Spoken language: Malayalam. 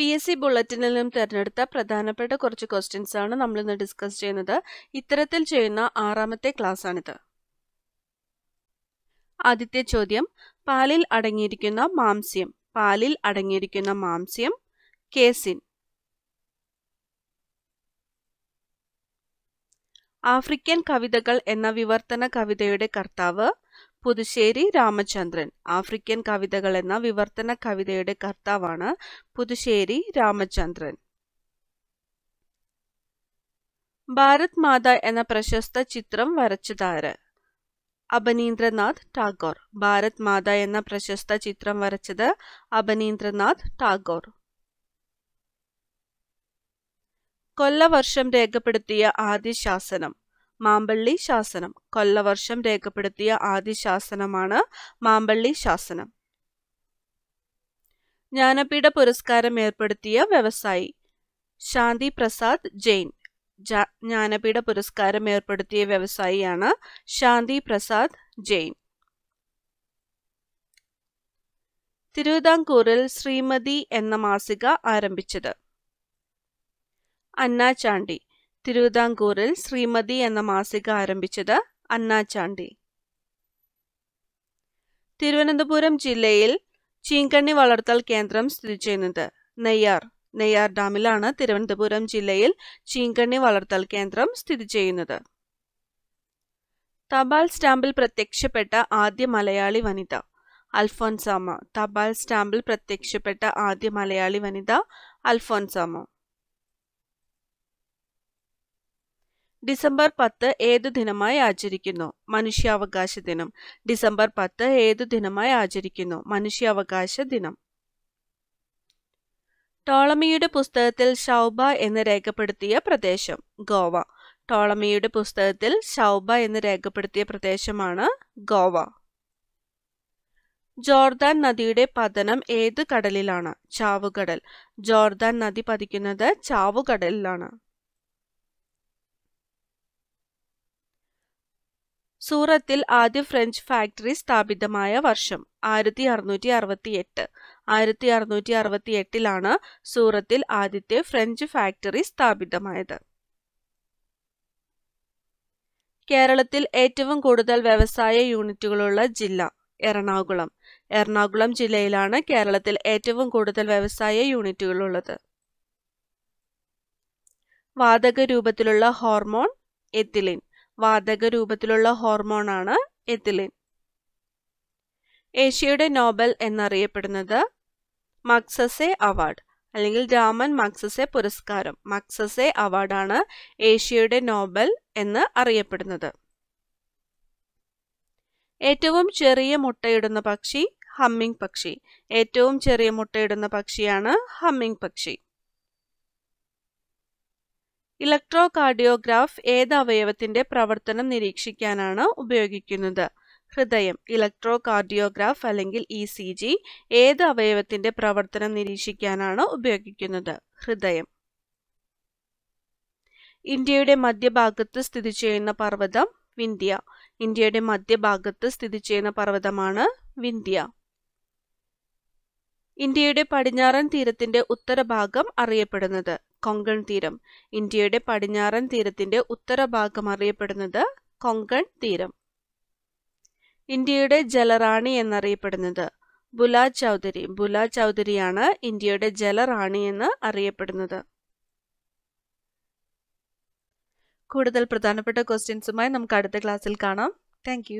പി എസ് സി ബുള്ളറ്റിനിൽ നിന്നും തിരഞ്ഞെടുത്ത പ്രധാനപ്പെട്ട കുറച്ച് ക്വസ്റ്റ്യൻസ് ആണ് നമ്മൾ ഇന്ന് ഡിസ്കസ് ചെയ്യുന്നത്. ഇത്തരത്തിൽ ചെയ്യുന്ന ആറാമത്തെ ക്ലാസ് ആണിത്. ആദ്യത്തെ ചോദ്യം പാലിൽ അടങ്ങിയിരിക്കുന്ന മാംസ്യം പാലിൽ അടങ്ങിയിരിക്കുന്ന മാംസ്യം കേസിൻ. ആഫ്രിക്കൻ കവിതകൾ എന്ന വിവർത്തന കവിതയുടെ കർത്താവ് പുതുശ്ശേരി രാമചന്ദ്രൻ ആഫ്രിക്കൻ കവിതകൾ എന്ന വിവർത്തന കവിതയുടെ കർത്താവാണ് പുതുശ്ശേരി രാമചന്ദ്രൻ. ഭാരത് മാത എന്ന പ്രശസ്ത ചിത്രം വരച്ചതാര് അബനീന്ദ്രനാഥ് ടാഗോർ. ഭാരത് മാത എന്ന പ്രശസ്ത ചിത്രം വരച്ചത് അബനീന്ദ്രനാഥ് ടാഗോർ. കൊല്ലവർഷം രേഖപ്പെടുത്തിയ ആദ്യ ശാസനം. മാമ്പള്ളി ശാസനം. കൊല്ലവർഷം രേഖപ്പെടുത്തിയ ആദ്യ ശാസനമാണ് മാമ്പള്ളി ശാസനം. ജ്ഞാനപീഠ പുരസ്കാരം ഏർപ്പെടുത്തിയ വ്യവസായി ശാന്തി പ്രസാദ് ജെയിൻ. ജ്ഞാനപീഠ പുരസ്കാരം ഏർപ്പെടുത്തിയ വ്യവസായിയാണ് ശാന്തി പ്രസാദ് ജെയിൻ. തിരുവിതാംകൂറിൽ ശ്രീമതി എന്ന മാസിക ആരംഭിച്ചത്. അന്ന ചാണ്ടി. തിരുവിതാംകൂറിൽ ശ്രീമതി എന്ന മാസിക ആരംഭിച്ചത് അന്നാച്ചാണ്ടി തിരുവനന്തപുരം ജില്ലയിൽ ചീങ്കണ്ണി വളർത്തൽ കേന്ദ്രം സ്ഥിതി ചെയ്യുന്നത് നെയ്യാർ. നെയ്യാർ ഡാമിലാണ് തിരുവനന്തപുരം ജില്ലയിൽ ചീങ്കണ്ണി വളർത്തൽ കേന്ദ്രം സ്ഥിതി ചെയ്യുന്നത്. തപാൽ സ്റ്റാമ്പിൽ പ്രത്യക്ഷപ്പെട്ട ആദ്യ മലയാളി വനിത അൽഫോൻസാമ. തപാൽ സ്റ്റാമ്പിൽ പ്രത്യക്ഷപ്പെട്ട ആദ്യ മലയാളി വനിത അൽഫോൻസാമ. ഡിസംബർ പത്ത് ഏതു ദിനമായി ആചരിക്കുന്നു? മനുഷ്യാവകാശ ദിനം. ഡിസംബർ പത്ത് ഏതു ദിനമായി ആചരിക്കുന്നു? മനുഷ്യാവകാശ ദിനം. ടോളമിയുടെ പുസ്തകത്തിൽ ഷൗബ എന്ന് രേഖപ്പെടുത്തിയ പ്രദേശം ഗോവ. ടോളമിയുടെ പുസ്തകത്തിൽ ഷൗബ എന്ന് രേഖപ്പെടുത്തിയ പ്രദേശമാണ് ഗോവ. ജോർദാൻ നദിയുടെ പതനം ഏത് കടലിലാണ്? ചാവുകടൽ. ജോർദാൻ നദി പതിക്കുന്നത് ചാവുകടലിലാണ്. സൂറത്തിൽ ആദ്യ ഫ്രഞ്ച് ഫാക്ടറി സ്ഥാപിതമായ വർഷം ആയിരത്തി അറുന്നൂറ്റി അറുപത്തി എട്ട് ആയിരത്തി അറുന്നൂറ്റി അറുപത്തി എട്ടിലാണ് സൂറത്തിൽ ആദ്യത്തെ ഫ്രഞ്ച് ഫാക്ടറി സ്ഥാപിതമായത്. കേരളത്തിൽ ഏറ്റവും കൂടുതൽ വ്യവസായ യൂണിറ്റുകളുള്ള ജില്ല എറണാകുളം. എറണാകുളം ജില്ലയിലാണ് കേരളത്തിൽ ഏറ്റവും കൂടുതൽ വ്യവസായ യൂണിറ്റുകൾ ഉള്ളത് വാതക രൂപത്തിലുള്ള ഹോർമോൺ എത്തിലിൻ. വാതക രൂപത്തിലുള്ള ഹോർമോണാണ് എത്തിലിൻ. ഏഷ്യയുടെ നോബൽ എന്നറിയപ്പെടുന്നത് മക്സസെ അവാർഡ് അല്ലെങ്കിൽ രാമൻ മക്സസെ പുരസ്കാരം. മക്സസെ അവാർഡാണ് ഏഷ്യയുടെ നോബൽ എന്ന് അറിയപ്പെടുന്നത്. ഏറ്റവും ചെറിയ മുട്ടയിടുന്ന പക്ഷി ഹമ്മിങ് പക്ഷി. ഏറ്റവും ചെറിയ മുട്ടയിടുന്ന പക്ഷിയാണ് ഹമ്മിങ് പക്ഷി. ഇലക്ട്രോ കാർഡിയോഗ്രാഫ് ഏത് അവയവത്തിന്റെ പ്രവർത്തനം നിരീക്ഷിക്കാനാണ് ഉപയോഗിക്കുന്നത്. ഹൃദയം ഇലക്ട്രോ കാർഡിയോഗ്രാഫ് അല്ലെങ്കിൽ ഇ സി ജി ഏത് അവയവത്തിന്റെ പ്രവർത്തനം നിരീക്ഷിക്കാനാണ് ഉപയോഗിക്കുന്നത്. ഹൃദയം. ഇന്ത്യയുടെ മധ്യഭാഗത്ത് സ്ഥിതി ചെയ്യുന്ന പർവതം വിന്ധ്യ. ഇന്ത്യയുടെ മധ്യഭാഗത്ത് സ്ഥിതി ചെയ്യുന്ന പർവതമാണ് വിന്ധ്യ. ഇന്ത്യയുടെ പടിഞ്ഞാറൻ തീരത്തിന്റെ ഉത്തരഭാഗം അറിയപ്പെടുന്നത്. കൊങ്കൺ തീരം. ഇന്ത്യയുടെ പടിഞ്ഞാറൻ തീരത്തിന്റെ ഉത്തരഭാഗം അറിയപ്പെടുന്നത് കൊങ്കൺ തീരം. ഇന്ത്യയുടെ ജലറാണി എന്നറിയപ്പെടുന്നത് ബുലാ ചൗധരി. ബുലാ ചൗധരിയാണ് ഇന്ത്യയുടെ ജലറാണി എന്ന് അറിയപ്പെടുന്നത്. കൂടുതൽ പ്രധാനപ്പെട്ട ക്വസ്റ്റ്യൻസുമായി നമുക്ക് അടുത്ത ക്ലാസ്സിൽ കാണാം. താങ്ക്